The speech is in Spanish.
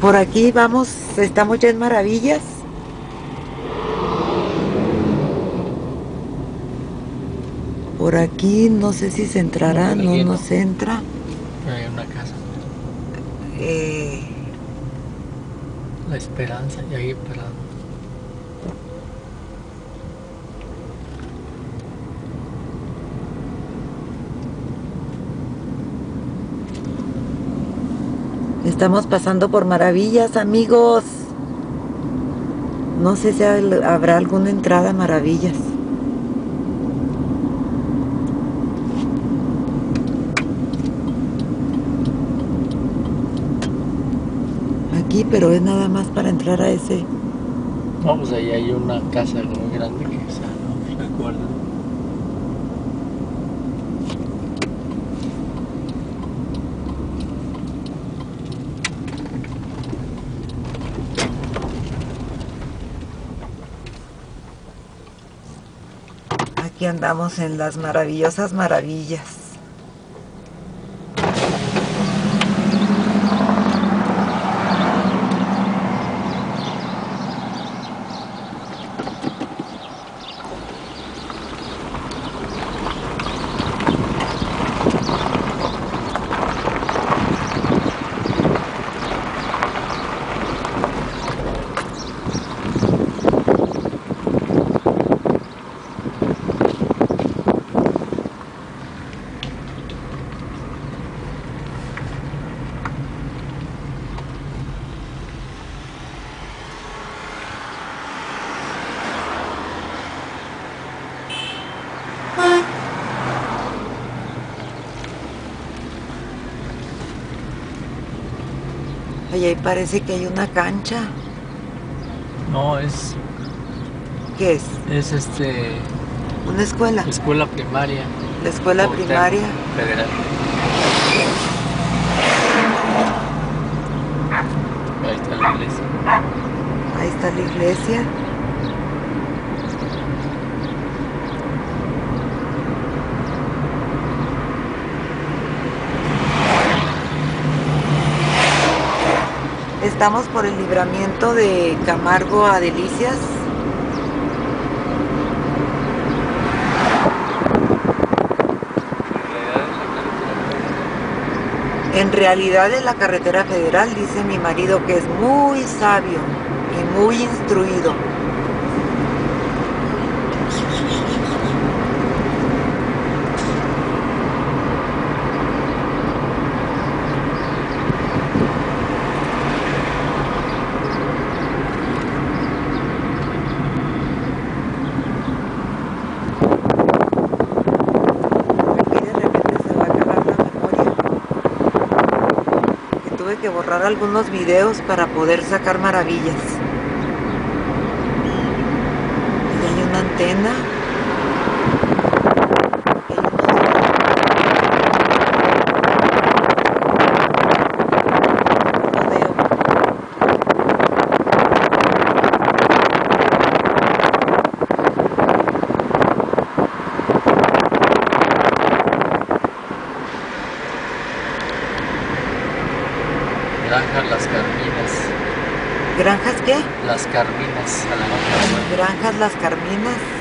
Por aquí vamos, estamos ya en Maravillas. Por aquí no sé si se entrará, no nos entra. Hay una casa. Eh, La esperanza y ahí parado. Estamos pasando por Maravillas, amigos. No sé si habrá alguna entrada Maravillas. Aquí, pero es nada más para entrar a ese. Vamos, ahí hay una casa muy grande que esa no recuerdo. Aquí andamos en las maravillosas maravillas. Oye, ahí parece que hay una cancha. No, es, ¿Qué es? es este ¿Una escuela? escuela primaria. La escuela primaria. Federal. Ahí está la iglesia. Ahí está la iglesia. Estamos por el libramiento de Camargo a Delicias. En realidad es la carretera federal, dice mi marido, que es muy sabio y muy instruido. Aquí de repente se va a acabar la memoria. Que que borrar algunos videos para poder sacar maravillas. Y hay una antena. Y hay unos- No veo. Granja Las Carminas. ¿Granjas qué? Las Carminas, a la noche. Granjas Las Carminas.